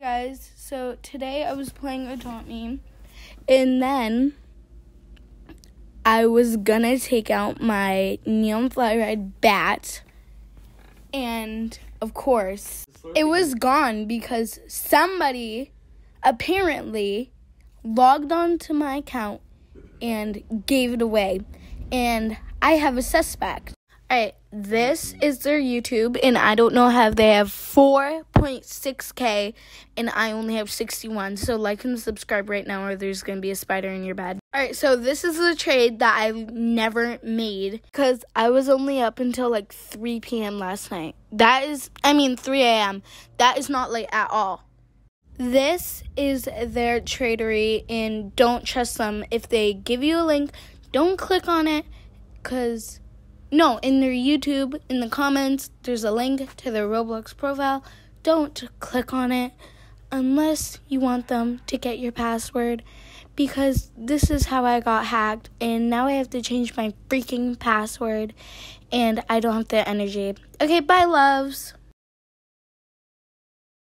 guys so today i was playing adopt me and then i was gonna take out my neon fly ride bat and of course it was gone because somebody apparently logged on to my account and gave it away and i have a suspect Alright, this is their YouTube, and I don't know how they have 4.6k, and I only have 61. So, like and subscribe right now, or there's gonna be a spider in your bed. Alright, so this is a trade that I never made because I was only up until like 3 p.m. last night. That is, I mean, 3 a.m. That is not late at all. This is their tradery, and don't trust them. If they give you a link, don't click on it because no, in their YouTube, in the comments, there's a link to their Roblox profile. Don't click on it unless you want them to get your password because this is how I got hacked and now I have to change my freaking password and I don't have the energy. Okay, bye, loves.